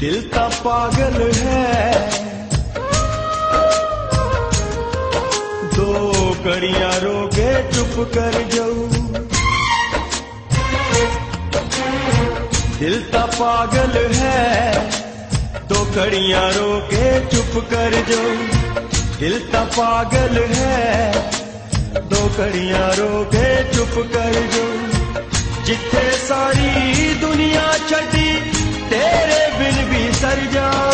दिल ता पागल है। दो कड़िया रोके चुप कर जाऊ। दिल ता पागल है। दो कड़िया रोके चुप कर जाऊ। दिल ता पागल है। दो कड़िया रोके चुप कर जाऊ। जिथे सारी कर जा